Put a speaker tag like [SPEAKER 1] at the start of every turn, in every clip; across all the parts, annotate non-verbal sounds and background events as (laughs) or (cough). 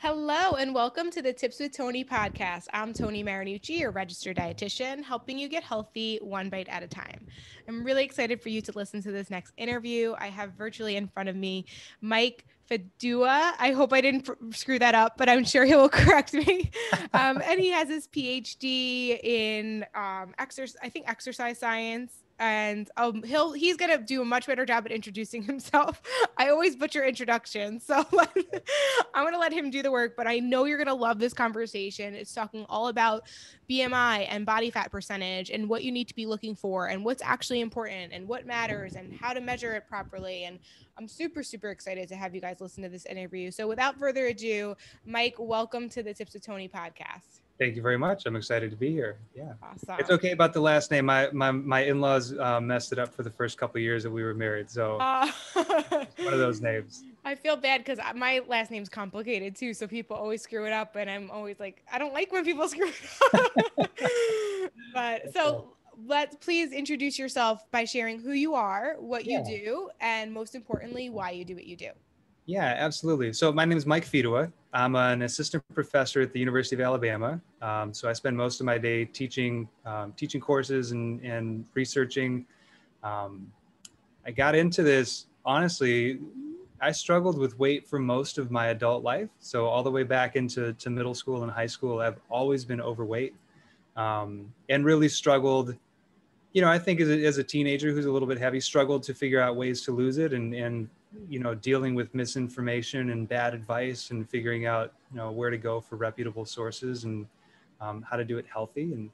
[SPEAKER 1] Hello and welcome to the Tips with Toni podcast. I'm Toni Marinucci, your registered dietitian, helping you get healthy one bite at a time. I'm really excited for you to listen to this next interview. I have virtually in front of me Mike Fedewa. I hope I didn't screw that up, but I'm sure he will (laughs) correct me. Um, and he has his PhD in um, exercise, I think exercise science and um, he'll he's gonna do a much better job at introducing (laughs) himself. I always butcher introductions, so (laughs) I'm gonna let him do the work. But I know you're gonna love this conversation. It's talking all about BMI and body fat percentage and what you need to be looking for and what's actually important and what matters and how to measure it properly. And I'm super super excited to have you guys listen to this interview. So without further ado, Mike, welcome to the Tips of Toni podcast.
[SPEAKER 2] Thank you very much. I'm excited to be here. Yeah. Awesome. It's okay about the last name. My my, my in-laws uh, messed it up for the first couple years that we were married. So uh, (laughs) one of those names.
[SPEAKER 1] I feel bad because my last name's complicated too. So people always screw it up. And I'm always like, I don't like when people (laughs) screw it up. but so let's please introduce yourself by sharing who you are, what yeah. you do, and most importantly, why you do what you do.
[SPEAKER 2] Yeah, absolutely. So my name is Mike Fedewa. I'm an assistant professor at the University of Alabama. Um, so I spend most of my day teaching, um, teaching courses and, and researching. Um, I got into this, honestly, I struggled with weight for most of my adult life. So all the way back into to middle school and high school, I've always been overweight um, and really struggled. You know, I think as a, as a teenager who's a little bit heavy, struggled to figure out ways to lose it and, and you know dealing with misinformation and bad advice and figuring out you know where to go for reputable sources and um, how to do it healthy and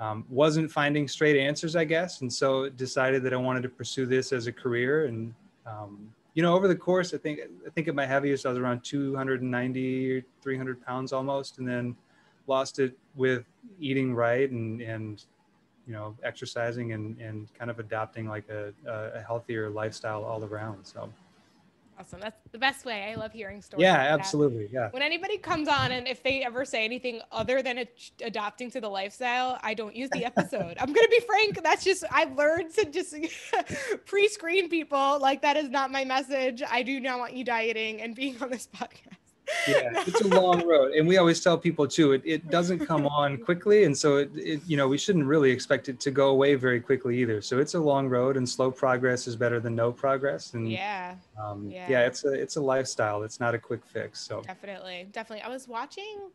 [SPEAKER 2] um, wasn't finding straight answers i guess. And so decided that i wanted to pursue this as a career. And um, you know over the course i think i think at my heaviest i was around 290 or 300 pounds almost. And then lost it with eating right and and you know exercising and and kind of adopting like a, a healthier lifestyle all around. So
[SPEAKER 1] Awesome. That's the best way. I love hearing stories.
[SPEAKER 2] Yeah, like absolutely. Yeah.
[SPEAKER 1] When anybody comes on and if they ever say anything other than adopting to the lifestyle, I don't use the episode. I'm going to be frank. That's just, I've learned to just (laughs) pre screen people. Like, that is not my message. I do not want you dieting and being on this (laughs) podcast
[SPEAKER 2] yeah, (laughs) it's a long road. And we always tell people too, it, it doesn't come (laughs) on quickly. And so it, it, you know, we shouldn't really expect it to go away very quickly either. So it's a long road and slow progress is better than no progress. And
[SPEAKER 1] yeah,
[SPEAKER 2] um, yeah. yeah, it's a, it's a lifestyle. It's not a quick fix. So
[SPEAKER 1] definitely, definitely. I was watching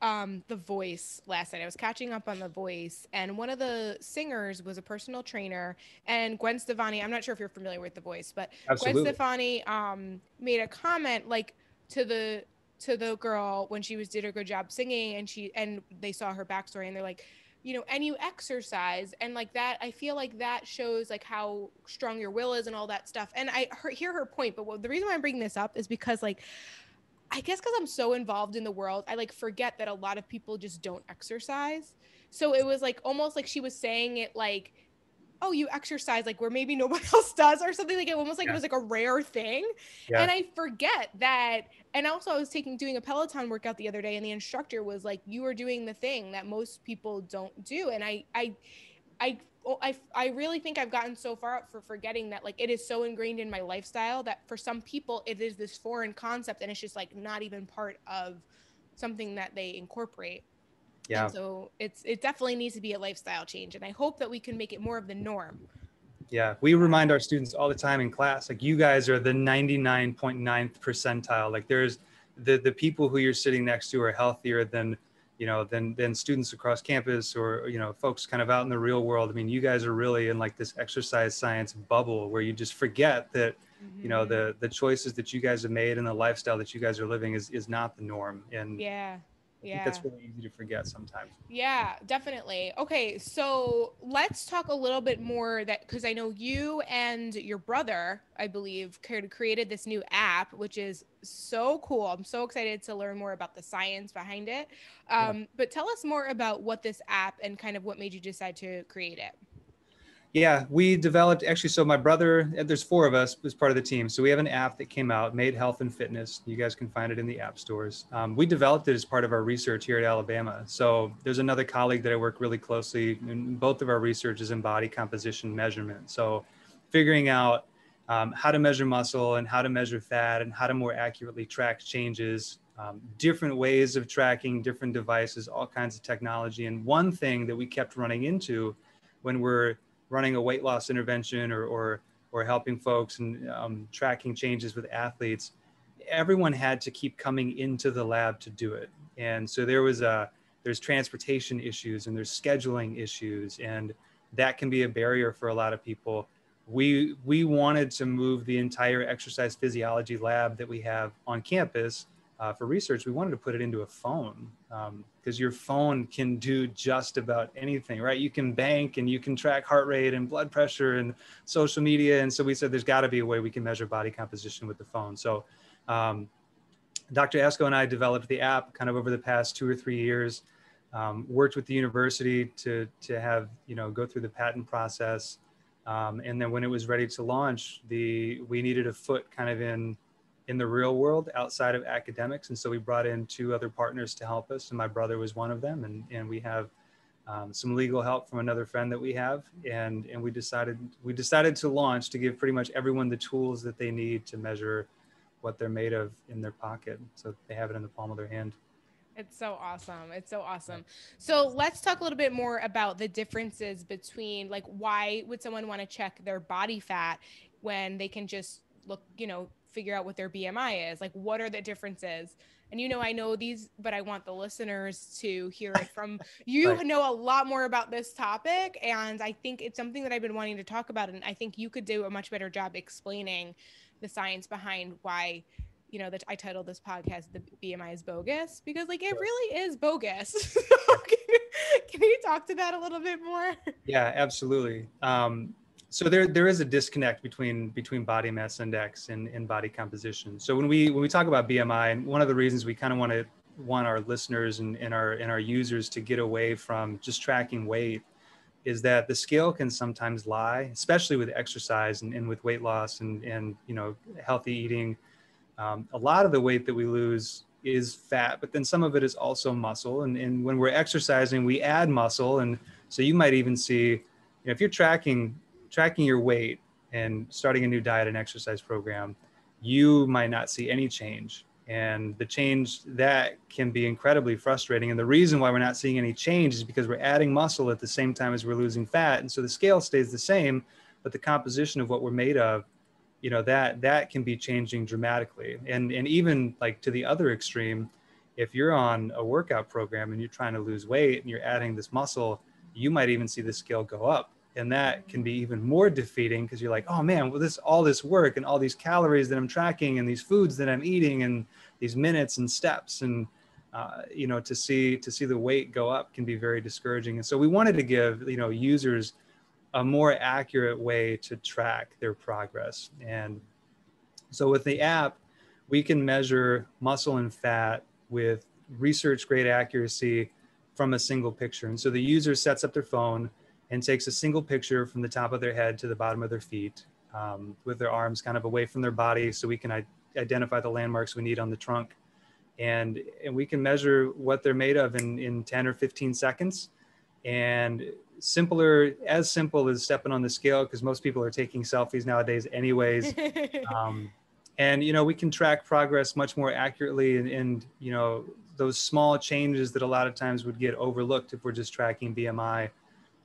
[SPEAKER 1] um the voice last night i was catching up on the voice and one of the singers was a personal trainer and gwen stefani i'm not sure if you're familiar with the voice but Absolutely. gwen stefani um made a comment like to the to the girl when she was did a good job singing and she and they saw her backstory and they're like you know and you exercise and like that i feel like that shows like how strong your will is and all that stuff. And i hear her point but what, the reason why i'm bringing this up is because like i guess because i'm so involved in the world i like forget that a lot of people just don't exercise. So it was like almost like she was saying it like oh you exercise like where maybe (laughs) nobody else does or something like it almost like yeah. it was like a rare thing yeah. and i forget that and also i was taking doing a peloton workout the other day and the instructor was like you are doing the thing that most people don't do and i i i oh, I, I really think I've gotten so far up for forgetting that like it is so ingrained in my lifestyle that for some people it is this foreign concept and it's just like not even part of something that they incorporate. Yeah. And so it's it definitely needs to be a lifestyle change and I hope that we can make it more of the norm.
[SPEAKER 2] Yeah, we remind our students all the time in class, like you guys are the 99.9th percentile. Like there's the the people who you're sitting next to are healthier than you know than than students across campus or you know folks kind of out in the real world. I mean, you guys are really in like this exercise science bubble where you just forget that mm-hmm. you know mm-hmm. the the choices that you guys have made and the lifestyle that you guys are living is is not the norm. And
[SPEAKER 1] yeah
[SPEAKER 2] yeah. that's really easy to forget sometimes.
[SPEAKER 1] Yeah, definitely. Okay, so let's talk a little bit more that because I know you and your brother, I believe, created this new app, which is so cool. I'm so excited to learn more about the science behind it. Um, yeah. But tell us more about what this app and kind of what made you decide to create it.
[SPEAKER 2] Yeah, we developed actually. So my brother, there's four of us as part of the team. So we have an app that came out, Made Health and Fitness. You guys can find it in the app stores. Um, we developed it as part of our research here at Alabama. So there's another colleague that I work really closely. And both of our research is in body composition measurement. So figuring out um, how to measure muscle and how to measure fat and how to more accurately track changes um, different ways of tracking, different devices, all kinds of technology. And one thing that we kept running into when we're running a weight loss intervention or, or, or helping folks and um, tracking changes with athletes, everyone had to keep coming into the lab to do it. And so there was a, there's transportation issues and there's scheduling issues and that can be a barrier for a lot of people we we wanted to move the entire exercise physiology lab that we have on campus uh, for research, we wanted to put it into a phone because um, your phone can do just about anything, right? You can bank and you can track heart rate and blood pressure and social media. And so we said there's got to be a way we can measure body composition with the phone. So um, Dr. Esco and I developed the app kind of over the past two or three years. Um, worked with the university to to have you know go through the patent process, um, and then when it was ready to launch, the we needed a foot kind of in in the real world outside of academics. And so we brought in two other partners to help us, and my brother was one of them. And, and we have um, some legal help from another friend that we have. And, and we decided we decided to launch to give pretty much everyone the tools that they need to measure what they're made of in their pocket. So they have it in the palm of their hand.
[SPEAKER 1] It's so awesome. It's so awesome. So let's talk a little bit more about the differences between like why would someone want to check their body fat when they can just look, you know, figure out what their BMI is. Like, what are the differences? And you know, I know these, but I want the listeners to hear it from (laughs) you. right. Know a lot more about this topic, and I think it's something that I've been wanting to talk about. And I think you could do a much better job explaining the science behind why you know that I titled this podcast "The BMI is Bogus" because like it really is bogus. (laughs) can, you, can, you, talk to that a little bit more?
[SPEAKER 2] Yeah, absolutely. Um, so there there is a disconnect between between body mass index and, and body composition. So when we when we talk about BMI, and one of the reasons we kind of want to want our listeners and, and our and our users to get away from just tracking weight is that the scale can sometimes lie, especially with exercise and, and with weight loss and and you know healthy eating. Um, a lot of the weight that we lose is fat, but then some of it is also muscle. And, and when we're exercising, we add muscle. And so you might even see, you know, if you're tracking tracking your weight and starting a new diet and exercise program, you might not see any change. And the change that can be incredibly frustrating. And the reason why we're not seeing any change is because we're adding muscle at the same time as we're losing fat. And so the scale stays the same, but the composition of what we're made of, you know, that that can be changing dramatically. And and even like to the other extreme, if you're on a workout program and you're trying to lose weight and you're adding this muscle, you might even see the scale go up and that can be even more defeating because you're like oh man well this all this work and all these calories that i'm tracking and these foods that i'm eating and these minutes and steps and uh, you know to see to see the weight go up can be very discouraging. And so we wanted to give you know users a more accurate way to track their progress. And so with the app we can measure muscle and fat with research grade accuracy from a single picture. And so the user sets up their phone and takes a single picture from the top of their head to the bottom of their feet um, with their arms kind of away from their body so we can identify the landmarks we need on the trunk. And, and we can measure what they're made of in, in 10 or 15 seconds. And simpler, as simple as stepping on the scale, because most people are taking selfies nowadays, anyways. (laughs) um, and you know we can track progress much more accurately and, and, you know those small changes that a lot of times would get overlooked if we're just tracking bmi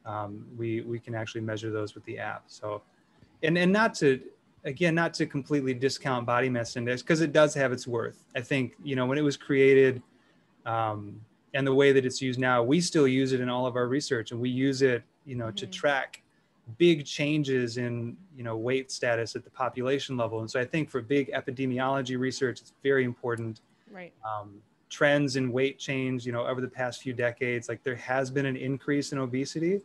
[SPEAKER 2] um, we we can actually measure those with the app. So, and and not to again not to completely discount body mass index because it does have its worth. I think you know when it was created. Um, and the way that it's used now, we still use it in all of our research, and we use it, you know, mm-hmm. to track big changes in you know weight status at the population level and so i think for big epidemiology research it's very important
[SPEAKER 1] right
[SPEAKER 2] um, trends in weight change you know over the past few decades like there has been an increase in obesity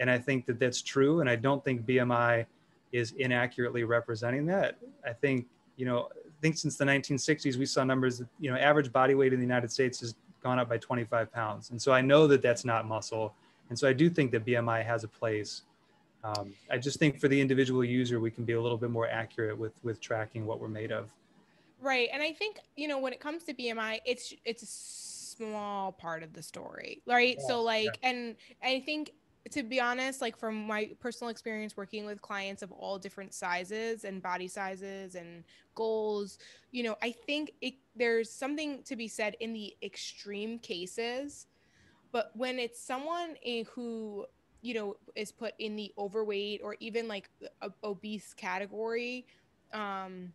[SPEAKER 2] and I think that that's true. And I don't think BMI is inaccurately representing that. I think, you know, I think since the 1960s, we saw numbers that, you know, average body weight in the United States has gone up by 25 pounds. And so I know that that's not muscle. And so I do think that BMI has a place. Um, I just think for the individual user, we can be a little bit more accurate with, with tracking what we're made of.
[SPEAKER 1] Right. And I think, you know, when it comes to BMI, it's, it's a small part of the story, right? Yeah, so like, yeah. and I think to be honest, like from my personal experience working with clients of all different sizes and body sizes and goals, you know, I think it, there's something to be said in the extreme cases, but when it's someone who you know is put in the overweight or even like obese category um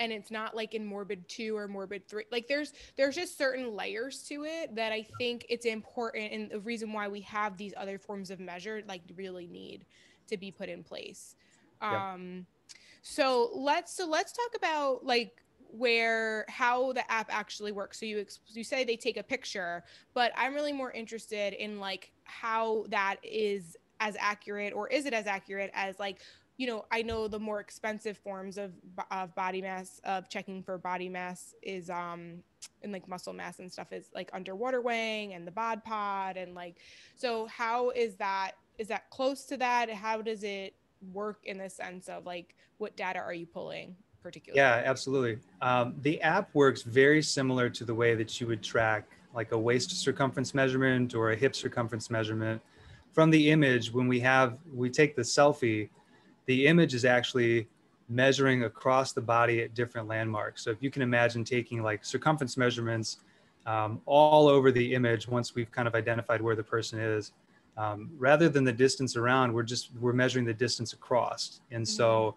[SPEAKER 1] and it's not like in morbid 2 or morbid 3 like there's there's just certain layers to it that i think it's important and the reason why we have these other forms of measure like really need to be put in place. Um so let's so let's talk about like where how the app actually works. So you you say they take a picture but i'm really more interested in like how that is as accurate or is it as accurate as like you know, I know the more expensive forms of of body mass of checking for body mass is um and like muscle mass and stuff is like underwater weighing and the bod pod and like so how is that is that close to that? How does it work in the sense of like what data are you pulling particularly?
[SPEAKER 2] Yeah, absolutely. Um, the app works very similar to the way that you would track like a waist circumference measurement or a hip circumference measurement. From the image, when we have we take the selfie, the image is actually measuring across the body at different landmarks. So if you can imagine taking like circumference measurements um, all over the image once we've kind of identified where the person is, um, rather than the distance around, we're just we're measuring the distance across, and so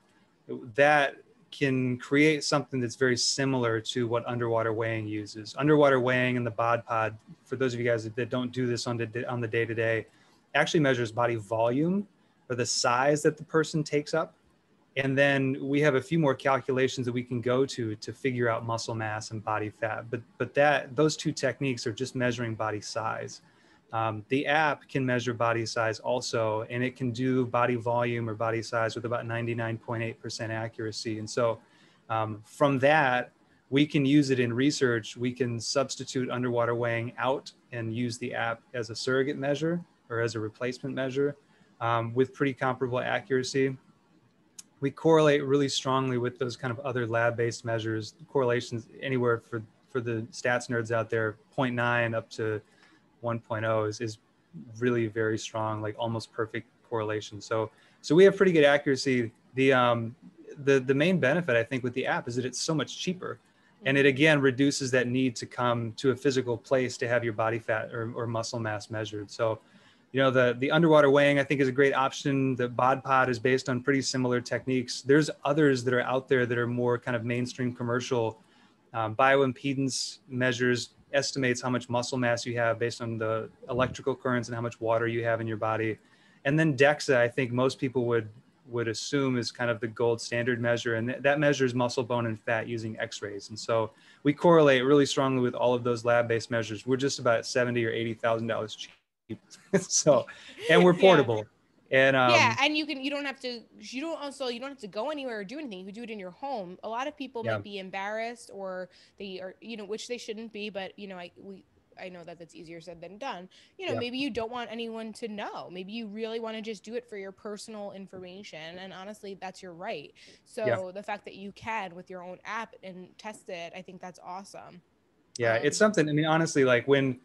[SPEAKER 2] mm-hmm. that can create something that's very similar to what underwater weighing uses. Underwater weighing and the bod pod, for those of you guys that don't do this on the on the day to day, actually measures body volume or the size that the person takes up. And then we have a few more calculations that we can go to to figure out muscle mass and body fat. But but that those two techniques are just measuring body size. Um, the app can measure body size also, and it can do body volume or body size with about 99.8% accuracy. And so um, from that, we can use it in research. We can substitute underwater weighing out and use the app as a surrogate measure or as a replacement measure um, with pretty comparable accuracy. We correlate really strongly with those kind of other lab-based measures. Correlations anywhere for, for the stats nerds out there, 0.9 up to 1.0 is, is really very strong, like almost perfect correlation. So, so we have pretty good accuracy. The, um, the, the main benefit I think with the app is that it's so much cheaper and it again reduces that need to come to a physical place to have your body fat or, or muscle mass measured. So you know the the underwater weighing i think is a great option. The bod pod is based on pretty similar techniques. There's others that are out there that are more kind of mainstream commercial. Um, bioimpedance measures estimates how much muscle mass you have based on the electrical currents and how much water you have in your body. And then dexa i think most people would would assume is kind of the gold standard measure. And th- that measures muscle bone and fat using x-rays. And so we correlate really strongly with all of those lab-based measures. We're just about 70 or 80 thousand dollars cheap (laughs) so, and we're (laughs) portable. Yeah. And um,
[SPEAKER 1] yeah, and you can you don't have to you don't also you don't have to go anywhere or do anything. You can do it in your home. A lot of people yeah. might be embarrassed or they are you know which they shouldn't be, but you know I we I know that that's easier said than done. You know, yeah. maybe you don't want anyone to know. Maybe you really want to just do it for your personal information. And honestly, that's your right. So yeah. the fact that you can with your own app and test it, I think that's awesome.
[SPEAKER 2] Yeah, um, it's something. I mean, honestly, like when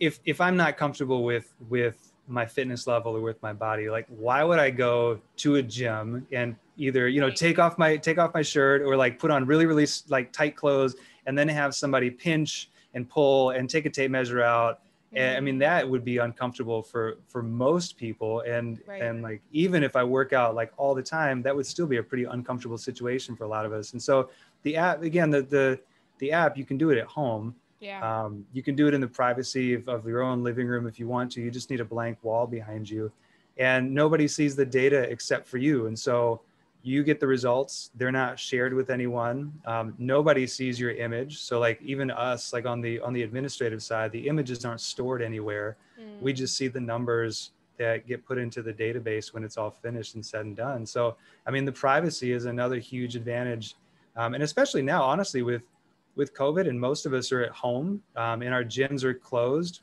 [SPEAKER 2] if if I'm not comfortable with with my fitness level or with my body, like why would I go to a gym and either you know take off my take off my shirt or like put on really really like tight clothes and then have somebody pinch and pull and take a tape measure out and i mean mm-hmm. that would be uncomfortable for for most people and right. and like even if i work out like all the time that would still be a pretty uncomfortable situation for a lot of us and so the app again the the the app you can do it at home
[SPEAKER 1] yeah.
[SPEAKER 2] Um, you can do it in the privacy of, of your own living room if you want to. You just need a blank wall behind you. And nobody sees the data except for you. And so you get the results. They're not shared with anyone. Um, nobody sees your image. So like even us, like on the on the administrative side, the images aren't stored anywhere. Mm. We just see the numbers that get put into the database when it's all finished and said and done. So I mean, the privacy is another huge advantage, um, and especially now, honestly, with with COVID, and most of us are at home, um, and our gyms are closed.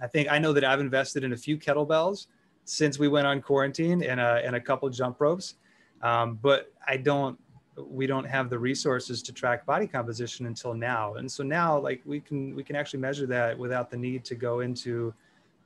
[SPEAKER 2] I think I know that I've invested in a few kettlebells since we went on quarantine and a, and a couple jump ropes, um, but I don't. We don't have the resources to track body composition until now, and so now, like we can we can actually measure that without the need to go into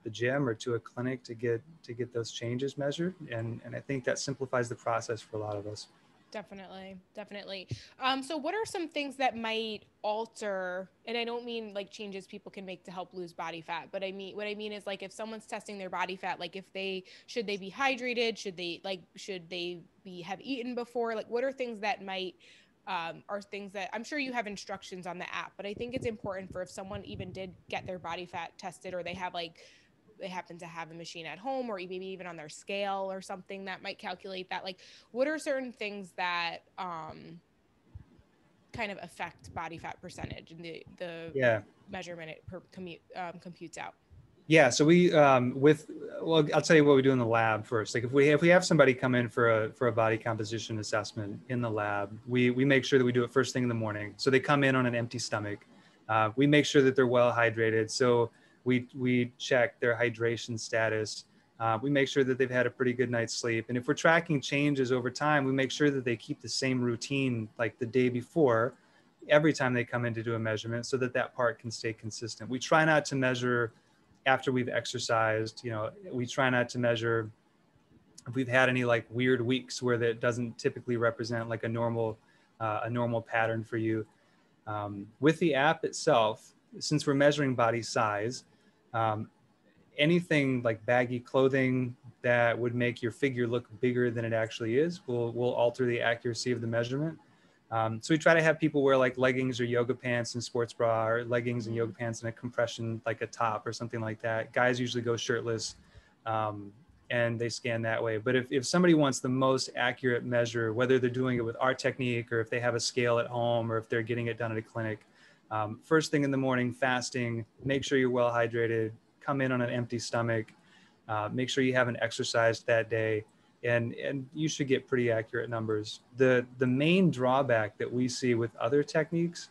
[SPEAKER 2] the gym or to a clinic to get to get those changes measured and and i think that simplifies the process for a lot of us
[SPEAKER 1] definitely definitely. Um, so what are some things that might alter and i don't mean like changes people can make to help lose body fat but i mean what i mean is like if someone's testing their body fat like if they should they be hydrated? Should they like should they be have eaten before? Like what are things that might um, are things that I'm sure you have instructions on the app, but I think it's important for if someone even did get their body fat tested or they have like they happen to have a machine at home or maybe even on their scale or something that might calculate that like what are certain things that um kind of affect body fat percentage and the the
[SPEAKER 2] yeah
[SPEAKER 1] measurement it per commute um, computes out
[SPEAKER 2] yeah, so we um, with well, I'll tell you what we do in the lab first. Like if we if we have somebody come in for a for a body composition assessment in the lab, we we make sure that we do it first thing in the morning. So they come in on an empty stomach. Uh, we make sure that they're well hydrated. So we we check their hydration status. Uh, we make sure that they've had a pretty good night's sleep. And if we're tracking changes over time, we make sure that they keep the same routine like the day before every time they come in to do a measurement so that that part can stay consistent. We try not to measure after we've exercised, you know, we try not to measure if we've had any like weird weeks where that doesn't typically represent like a normal uh, a normal pattern for you. Um, with the app itself, since we're measuring body size, um, anything like baggy clothing that would make your figure look bigger than it actually is will will alter the accuracy of the measurement. Um, so we try to have people wear like leggings or yoga pants and sports bra or leggings and yoga pants and a compression like a top or something like that. Guys usually go shirtless um, and they scan that way. But if, if somebody wants the most accurate measure, whether they're doing it with our technique or if they have a scale at home or if they're getting it done at a clinic, um, first thing in the morning, fasting, make sure you're well hydrated, come in on an empty stomach, uh, make sure you haven't exercised that day and and you should get pretty accurate numbers. The the main drawback that we see with other techniques,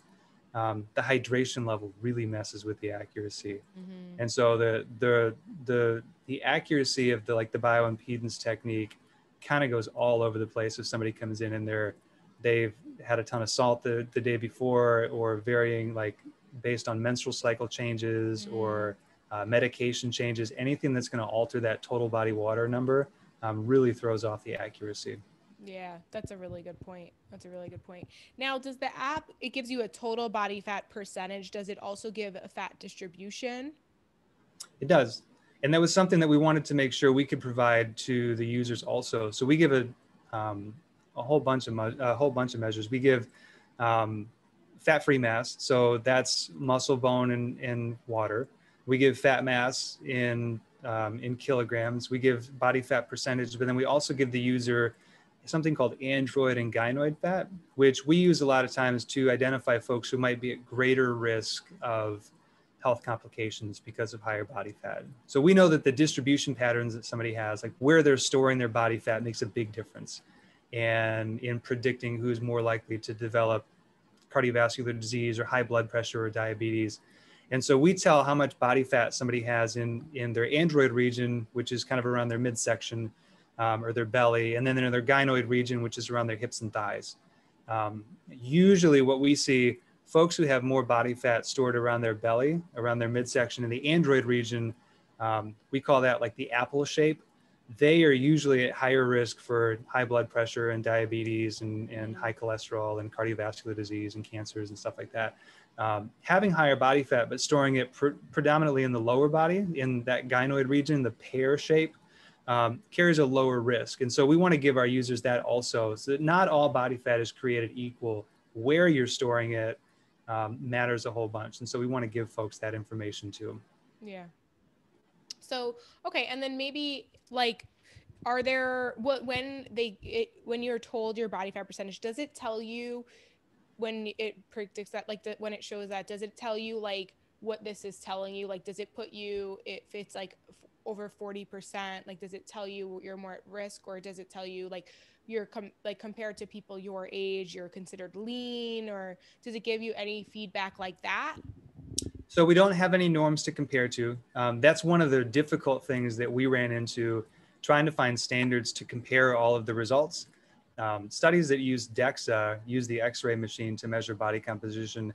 [SPEAKER 2] um, the hydration level really messes with the accuracy, mm-hmm. and so the the the the accuracy of the like the bioimpedance technique kind of goes all over the place if somebody comes in and they're they've had a ton of salt the, the day before or varying like based on menstrual cycle changes mm-hmm. or uh, medication changes anything that's going to alter that total body water number um, really throws off the accuracy.
[SPEAKER 1] Yeah, that's a really good point. That's a really good point. Now, does the app it gives you a total body fat percentage? Does it also give a fat distribution?
[SPEAKER 2] It does. And that was something that we wanted to make sure we could provide to the users also. So we give a um, a whole bunch of a whole bunch of measures. We give um, fat-free mass, so that's muscle, bone, and, and water. We give fat mass in um, in kilograms. We give body fat percentage, but then we also give the user something called android and gynoid fat, which we use a lot of times to identify folks who might be at greater risk of health complications because of higher body fat. So we know that the distribution patterns that somebody has, like where they're storing their body fat, makes a big difference. And in predicting who's more likely to develop cardiovascular disease or high blood pressure or diabetes. And so we tell how much body fat somebody has in, in their android region, which is kind of around their midsection um, or their belly, and then in their gynoid region, which is around their hips and thighs. Um, usually, what we see folks who have more body fat stored around their belly, around their midsection, in the android region, um, we call that like the apple shape. They are usually at higher risk for high blood pressure and diabetes and, and high cholesterol and cardiovascular disease and cancers and stuff like that um, having higher body fat, but storing it pre- predominantly in the lower body, in that gynoid region, the pear shape, um, carries a lower risk. And so we want to give our users that also, so that not all body fat is created equal. Where you're storing it um, matters a whole bunch. And so we want to give folks that information too.
[SPEAKER 1] Yeah. So, okay. And then maybe like, are there what when they it, when you're told your body fat percentage does it tell you when it predicts that like the, when it shows that does it tell you like what this is telling you like does it put you if it's like over 40% like does it tell you you're more at risk or does it tell you like you're com- like compared to people your age you're considered lean or does it give you any feedback like that
[SPEAKER 2] so we don't have any norms to compare to um, that's one of the difficult things that we ran into trying to find standards to compare all of the results um, studies that use DEXA use the X-ray machine to measure body composition.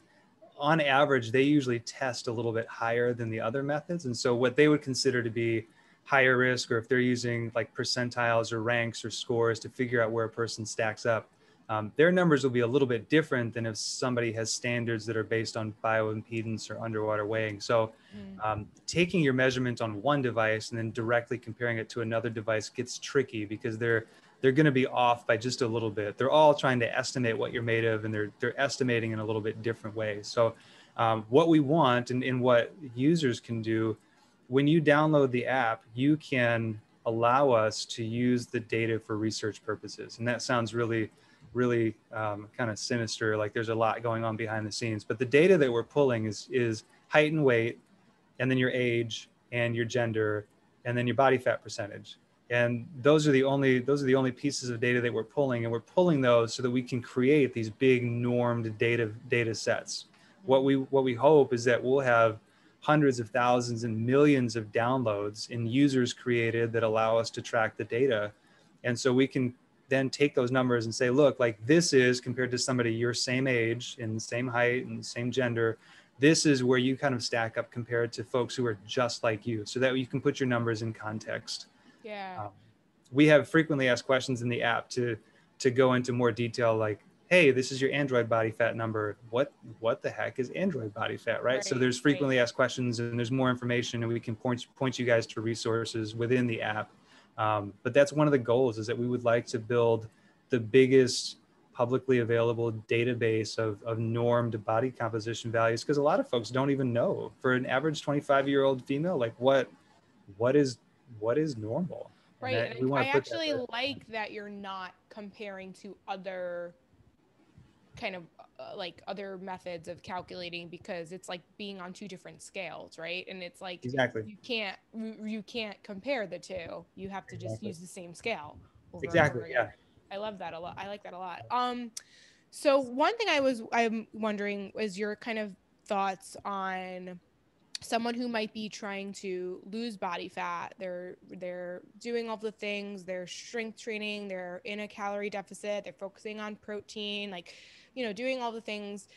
[SPEAKER 2] on average, they usually test a little bit higher than the other methods. And so what they would consider to be higher risk, or if they're using like percentiles or ranks or scores to figure out where a person stacks up, um, their numbers will be a little bit different than if somebody has standards that are based on bioimpedance or underwater weighing. So, mm. um, taking your measurement on one device and then directly comparing it to another device gets tricky because they're they're going to be off by just a little bit. They're all trying to estimate what you're made of, and they're they're estimating in a little bit different ways. So, um, what we want and, and what users can do when you download the app, you can allow us to use the data for research purposes, and that sounds really really um, kind of sinister. Like there's a lot going on behind the scenes. But the data that we're pulling is is height and weight, and then your age and your gender, and then your body fat percentage. And those are the only those are the only pieces of data that we're pulling, and we're pulling those so that we can create these big normed data data sets. What we what we hope is that we'll have hundreds of thousands and millions of downloads and users created that allow us to track the data and so we can then take those numbers and say, look, like this is compared to somebody your same age and same height and same gender, this is where you kind of stack up compared to folks who are just like you, so that you can put your numbers in context.
[SPEAKER 1] Yeah. Um,
[SPEAKER 2] we have frequently asked questions in the app to to go into more detail, like, hey, this is your Android body fat number. What what the heck is Android body fat, right? right so there's frequently right. asked questions, and there's more information, and we can point point you guys to resources within the app um, but that's one of the goals is that we would like to build the biggest publicly available database of, of normed body composition values because a lot of folks don't even know. For an average 25 year old female like what what is what is normal?
[SPEAKER 1] Right that, i actually like that you're not comparing to other kind of like other methods of calculating because it's like being on two different scales right? And it's like
[SPEAKER 2] exactly.
[SPEAKER 1] you can't you can't compare the two. You have to just use the same scale
[SPEAKER 2] exactly yeah.
[SPEAKER 1] I love that a lot i like that a lot. Um so one thing i was i'm wondering is your kind of thoughts on someone who might be trying to lose body fat. They're they're doing all the things they're strength training they're in a calorie deficit they're focusing on protein like you know, doing all the things.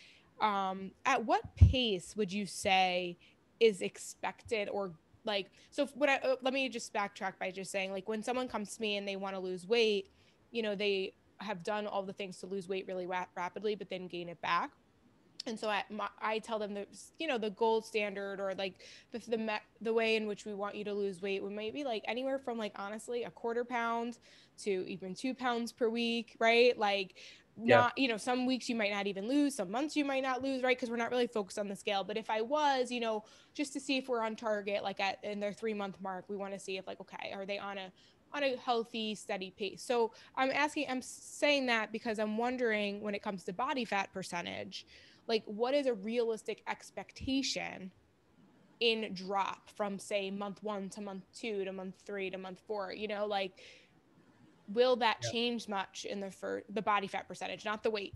[SPEAKER 1] Um, at what pace would you say is expected or like so what I uh, let me just backtrack by just saying like when someone comes to me and they want to lose weight, you know, they have done all the things to lose weight really ra- rapidly but then gain it back and so I, my, I tell them that you know the gold standard or like the the, me, the way in which we want you to lose weight would maybe like anywhere from like honestly a quarter pound to even two pounds per week right like not yeah. you know some weeks you might not even lose some months you might not lose right? Because we're not really focused on the scale. But if i was you know just to see if we're on target like at in their three month mark we want to see if like okay are they on a on a healthy steady pace? So i'm asking i'm saying that because i'm wondering when it comes to body fat percentage like what is a realistic expectation in drop from say month one to month two to month three to month four? You know like will that yep. change much in the for the body fat percentage, not the weight?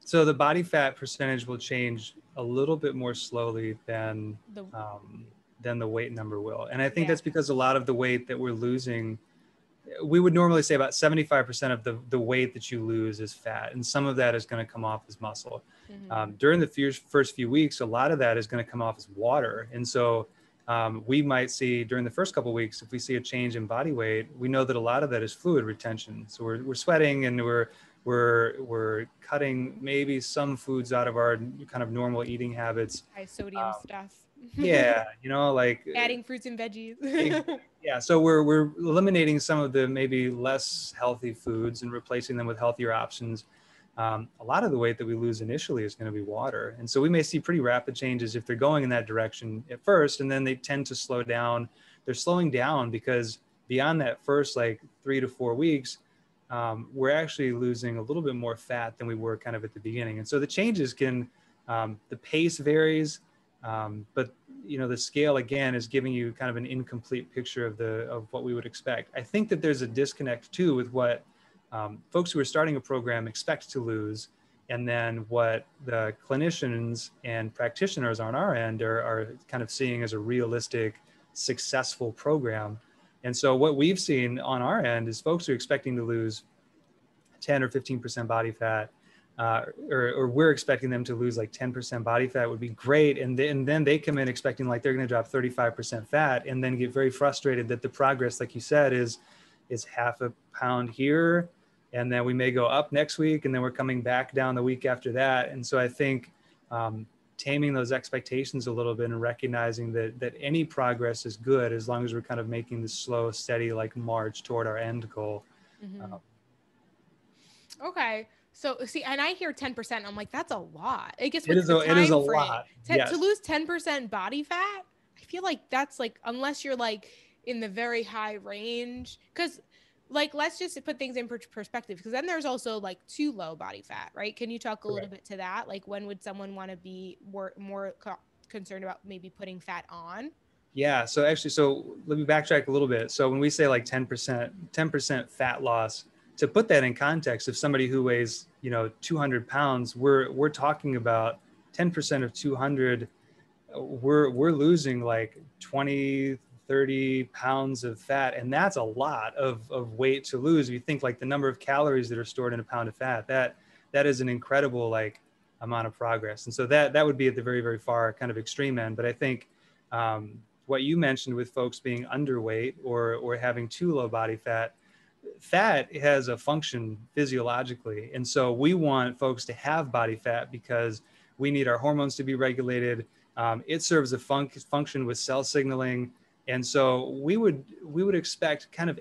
[SPEAKER 2] So the body fat percentage will change a little bit more slowly than the, um, than the weight number will, and I think yeah. that's because a lot of the weight that we're losing, we would normally say about 75% of the the weight that you lose is fat, and some of that is going to come off as muscle. Mm-hmm. Um, during the first few weeks, a lot of that is going to come off as water, and so um, we might see during the first couple weeks, if we see a change in body weight, we know that a lot of that is fluid retention. So we're, we're sweating and we're, we're, we're cutting maybe some foods out of our kind of normal eating habits.
[SPEAKER 1] High sodium um, stuff.
[SPEAKER 2] yeah. (laughs) You know, like
[SPEAKER 1] adding fruits and veggies. (laughs)
[SPEAKER 2] yeah. So we're, we're eliminating some of the maybe less healthy foods and replacing them with healthier options um, a lot of the weight that we lose initially is going to be water. And so we may see pretty rapid changes if they're going in that direction at first, and then they tend to slow down. They're slowing down because beyond that first like three to four weeks, um, we're actually losing a little bit more fat than we were kind of at the beginning. And so the changes can, um, the pace varies, um, but you know the scale again is giving you kind of an incomplete picture of the of what we would expect. I think that there's a disconnect too with what um, folks who are starting a program expect to lose and then what the clinicians and practitioners on our end are, are, kind of seeing as a realistic successful program and so what we've seen on our end is folks who are expecting to lose 10 or 15% body fat uh, or, or we're expecting them to lose like 10% body fat would be great. And then, and then they come in expecting like they're going to drop 35% fat and then get very frustrated that the progress, like you said, is, is half a pound here. And then we may go up next week and then we're coming back down the week after that. And so I think um, taming those expectations a little bit and recognizing that, that any progress is good as long as we're kind of making this slow, steady, like march toward our end goal. Mm-hmm. Um,
[SPEAKER 1] okay. So see, and I hear 10%, I'm like, that's a lot. I guess
[SPEAKER 2] it is a, it is a lot.
[SPEAKER 1] To, yes. to lose 10% body fat, I feel like that's like, unless you're like in the very high range, because like let's just put things in perspective because then there's also like too low body fat right? Can you talk a little bit to that? Like when would someone want to be more more co- concerned about maybe putting fat on?
[SPEAKER 2] Yeah so actually so let me backtrack a little bit. So when we say like 10% 10% fat loss to put that in context if somebody who weighs you know 200 pounds we're we're talking about 10% of 200 we're we're losing like 20 30 pounds of fat and that's a lot of, of weight to lose if you think like the number of calories that are stored in a pound of fat that that is an incredible like amount of progress and so that that would be at the very very far kind of extreme end but i think um, what you mentioned with folks being underweight or or having too low body fat fat has a function physiologically. And so we want folks to have body fat because we need our hormones to be regulated. Um, it serves a fun- function with cell signaling. And so we would we would expect kind of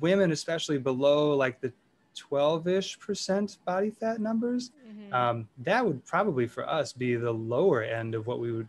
[SPEAKER 2] women, especially below like the 12-ish percent body fat numbers, mm-hmm. um, that would probably for us be the lower end of what we would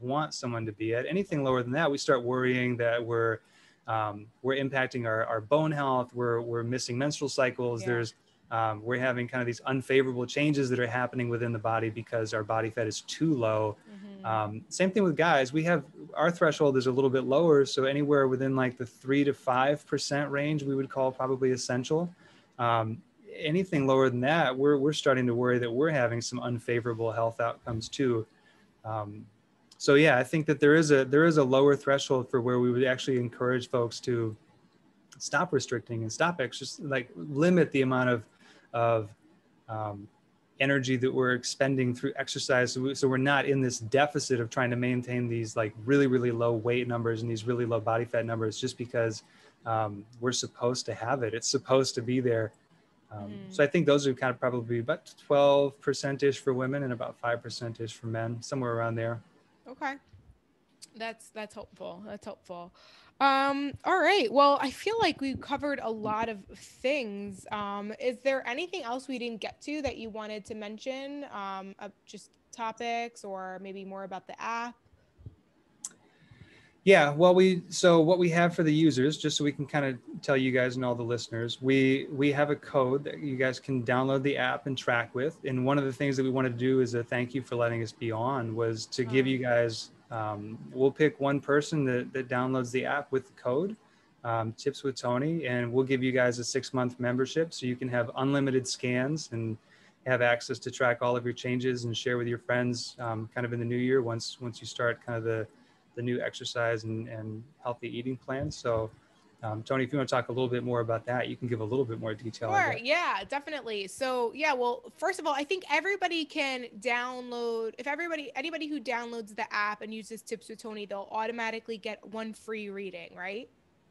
[SPEAKER 2] want someone to be at. Anything lower than that, we start worrying that we're um, we're impacting our, our bone health. We're, we're missing menstrual cycles. Yeah. There's, um, we're having kind of these unfavorable changes that are happening within the body because our body fat is too low. Mm-hmm. Um, same thing with guys. We have our threshold is a little bit lower. So anywhere within like the three to 5% range, we would call probably essential. Um, anything lower than that, we're, we're starting to worry that we're having some unfavorable health outcomes too. Um, so yeah, I think that there is a there is a lower threshold for where we would actually encourage folks to stop restricting and stop exercise, like limit the amount of of um, energy that we're expending through exercise. So, we, so we're not in this deficit of trying to maintain these like really really low weight numbers and these really low body fat numbers just because um, we're supposed to have it. It's supposed to be there. Um, mm. So I think those are kind of probably about 12 percent ish for women and about five percent ish for men, somewhere around there.
[SPEAKER 1] Okay. That's that's helpful. That's helpful. Um, all right. Well, I feel like we covered a lot of things. Um, is there anything else we didn't get to that you wanted to mention? Um, uh, just topics or maybe more about the app?
[SPEAKER 2] Yeah, well, we so what we have for the users, just so we can kind of tell you guys and all the listeners, we we have a code that you guys can download the app and track with. And one of the things that we wanted to do is a thank you for letting us be on was to give you guys. Um, we'll pick one person that that downloads the app with the code, um, Tips with Toni, and we'll give you guys a six month membership so you can have unlimited scans and have access to track all of your changes and share with your friends, um, kind of in the new year once once you start kind of the the new exercise and, and healthy eating plans. So, um, Toni, if you want to talk a little bit more about that, you can give a little bit more detail.
[SPEAKER 1] Sure. Yeah, definitely. So, yeah, well, first of all, I think everybody can download, if everybody, anybody who downloads the app and uses Tips with Toni, they'll automatically get one free reading, right?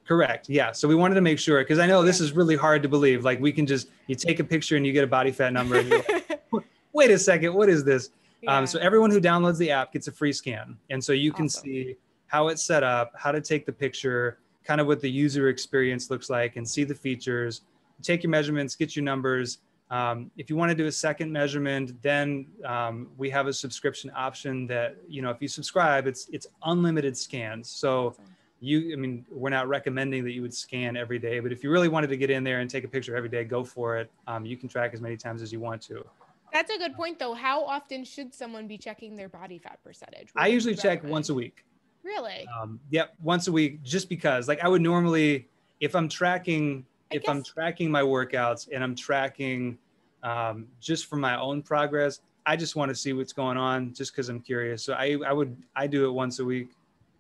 [SPEAKER 2] Correct. Yeah. So we wanted to make sure because I know this is really hard to believe. Like we can just you take a picture and you get a body fat number. And you're like, (laughs) Wait a second, what is this? Yeah. Um, so everyone who downloads the app gets a free scan, and so you can awesome. see how it's set up, how to take the picture, kind of what the user experience looks like, and see the features. Take your measurements, get your numbers. Um, if you want to do a second measurement, then um, we have a subscription option that you know if you subscribe, it's it's unlimited scans. So. You i mean we're not recommending that you would scan every day but if you really wanted to get in there and take a picture every day go for it um, you can track as many times as you want to
[SPEAKER 1] that's a good point, though. How often should someone be checking their body fat percentage?
[SPEAKER 2] What I usually check once a week.
[SPEAKER 1] Really?
[SPEAKER 2] Um, yep, once a week, just because. Like I would normally, if I'm tracking, I if guess... I'm tracking my workouts and I'm tracking um, just for my own progress, I just want to see what's going on, just because I'm curious. So I, I would, I do it once a week.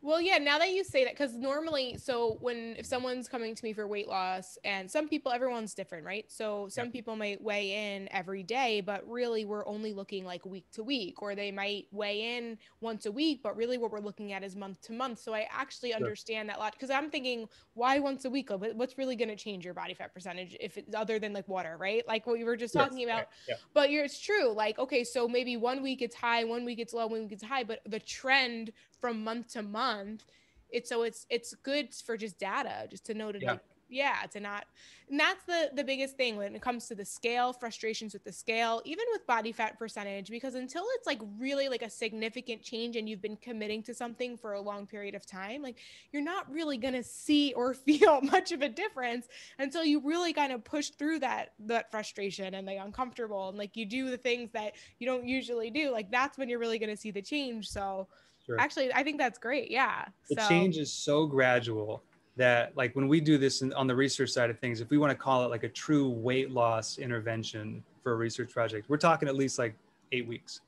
[SPEAKER 1] Well, yeah, now that you say that, because normally, so when if someone's coming to me for weight loss, and some people, everyone's different, right? So some yeah. people might weigh in every day, but really we're only looking like week to week, or they might weigh in once a week, but really what we're looking at is month to month. So I actually understand that a lot because I'm thinking, why once a week? What's really going to change your body fat percentage if it's other than like water, right? Like what we were just yes. talking about. Yeah. But you're, it's true. Like, okay, so maybe one week it's high, one week it's low, one week it's high, but the trend from month to month it's so it's it's good for just data just to know to yeah. like yeah to not and that's the the biggest thing when it comes to the scale frustrations with the scale even with body fat percentage because until it's like really like a significant change and you've been committing to something for a long period of time like you're not really going to see or (laughs) feel much of a difference until you really kind of push through that that frustration and the uncomfortable and like you do the things that you don't usually do like that's when you're really going to see the change so Sure. Actually, I think that's great. Yeah.
[SPEAKER 2] The so. change is so gradual that like when we do this in, on the research side of things, if we want to call it like a true weight loss intervention for a research project, we're talking at least like eight weeks.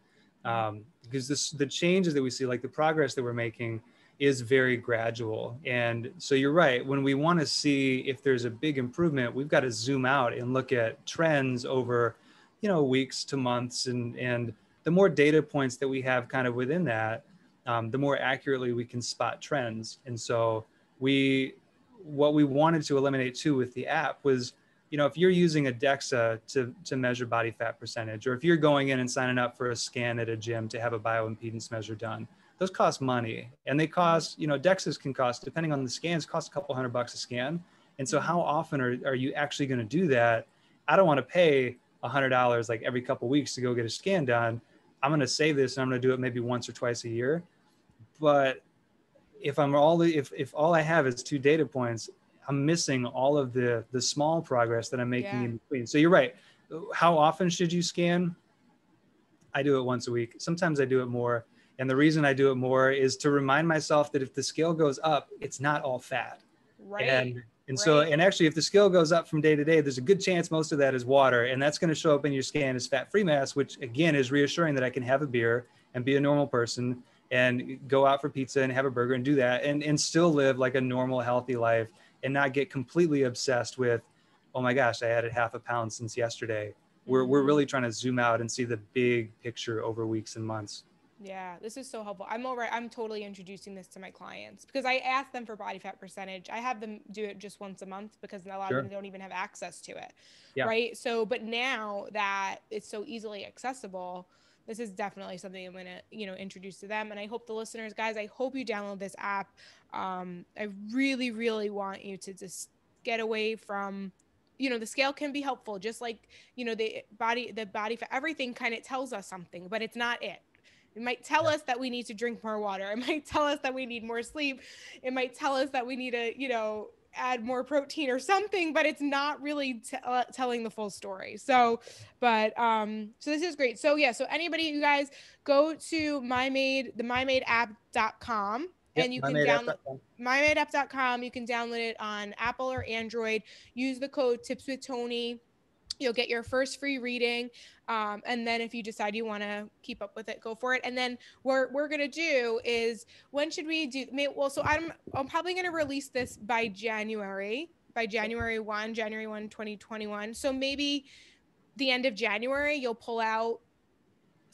[SPEAKER 2] Um, because this, the changes that we see, like the progress that we're making is very gradual. And so you're right. When we want to see if there's a big improvement, we've got to zoom out and look at trends over, you know, weeks to months. And, and the more data points that we have kind of within that, um, the more accurately we can spot trends. And so we, what we wanted to eliminate too with the app was, you know, if you're using a DEXA to, to measure body fat percentage, or if you're going in and signing up for a scan at a gym to have a bioimpedance measure done, those cost money and they cost, you know, DEXAs can cost, depending on the scans, cost a couple hundred bucks a scan. And so how often are, are you actually going to do that? I don't want to pay a hundred dollars like every couple weeks to go get a scan done. I'm going to save this and I'm going to do it maybe once or twice a year but if I'm all if if all I have is two data points, I'm missing all of the the small progress that I'm making yeah. in between. So you're right. How often should you scan? I do it once a week. Sometimes I do it more. And the reason I do it more is to remind myself that if the scale goes up, it's not all fat.
[SPEAKER 1] Right.
[SPEAKER 2] And and right. so, and actually, if the scale goes up from day to day, there's a good chance most of that is water, and that's going to show up in your scan as fat-free mass, which again is reassuring that I can have a beer and be a normal person and go out for pizza and have a burger and do that and, and still live like a normal, healthy life and not get completely obsessed with, oh my gosh, I added half a pound since yesterday. We're, we're really trying to zoom out and see the big picture over weeks and months.
[SPEAKER 1] Yeah, this is so helpful. I'm all right. I'm totally introducing this to my clients because I ask them for body fat percentage. I have them do it just once a month because a lot sure. of them don't even have access to it. Yeah. Right. So, but now that it's so easily accessible, this is definitely something I'm going to, you know, introduce to them. And I hope the listeners, guys, I hope you download this app. Um, I really, really want you to just get away from, you know, the scale can be helpful, just like, you know, the body, the body for everything kind of tells us something, but it's not it. It might tell us that we need to drink more water. It might tell us that we need more sleep. It might tell us that we need to, you know, add more protein or something but it's not really t- uh, telling the full story. So but um so this is great. So yeah so anybody you guys go to mymade the mymadeapp.com Yep, and you can download mymadeapp.com you can download it on apple or android. Use the code tips with Toni. You'll get your first free reading um, and then if you decide you want to keep up with it go for it. And then what we're going to do is when should we do well so i'm i'm probably going to release this by january by january 1 january 1 2021 so maybe the end of january you'll pull out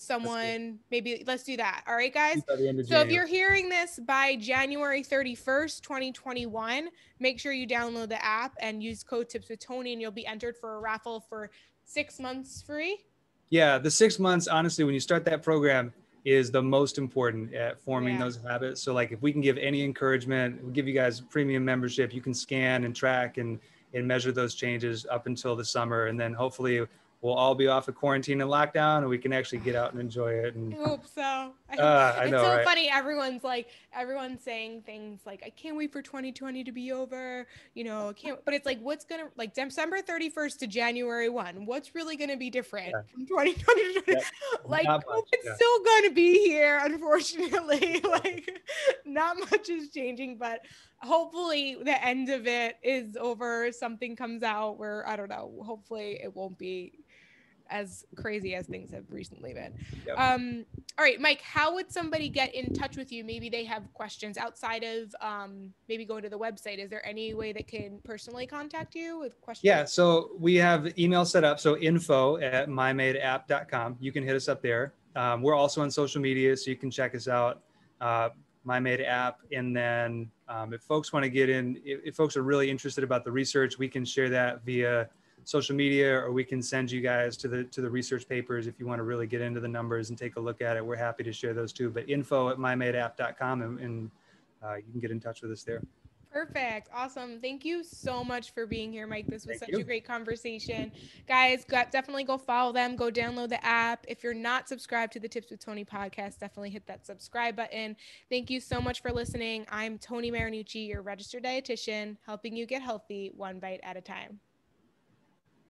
[SPEAKER 1] someone maybe let's do that. All right guys? So if you're hearing this by january 31st 2021 make sure you download the app and use code tips with Toni and you'll be entered for a raffle for six months free
[SPEAKER 2] yeah the six months honestly when you start that program is the most important at forming yeah. those habits. So like if we can give any encouragement we'll give you guys premium membership. You can scan and track and and measure those changes up until the summer. And then hopefully we'll all be off of quarantine and lockdown and we can actually get out and enjoy it. And,
[SPEAKER 1] I hope so. I, (laughs)
[SPEAKER 2] uh, I
[SPEAKER 1] it's
[SPEAKER 2] know,
[SPEAKER 1] so
[SPEAKER 2] right?
[SPEAKER 1] funny. Everyone's like, everyone's saying things like, I can't wait for 2020 to be over. You know, I can't, but it's like, what's going to, like December 31st to January 1, what's really going to be different yeah. from 2020 to yeah. (laughs) Like, it's yeah. still going to be here, unfortunately. (laughs) like, not much is changing, but hopefully the end of it is over. Something comes out where, I don't know, hopefully it won't be as crazy as things have recently been.
[SPEAKER 2] Yep.
[SPEAKER 1] Um, all right, Mike, how would somebody get in touch with you? Maybe they have questions outside of um, maybe going to the website. Is there any way that can personally contact you with questions?
[SPEAKER 2] Yeah, so we have email set up. So info at mymadeapp.com. You can hit us up there. Um, we're also on social media, so you can check us out. Uh, MyMade app. And then um, if folks want to get in, if, if, folks are really interested about the research, we can share that via social media, or we can send you guys to the to the research papers if you want to really get into the numbers and take a look at it. We're happy to share those too. But info at mymadeapp.com and, and uh, you can get in touch with us there.
[SPEAKER 1] Perfect. Awesome. Thank you so much for being here, Mike. This was
[SPEAKER 2] Thank
[SPEAKER 1] such
[SPEAKER 2] you.
[SPEAKER 1] a great conversation. Guys, go, definitely go follow them. Go download the app. If you're not subscribed to the Tips with Toni podcast, definitely hit that subscribe button. Thank you so much for listening. I'm Toni Marinucci, your registered dietitian, helping you get healthy one bite at a time.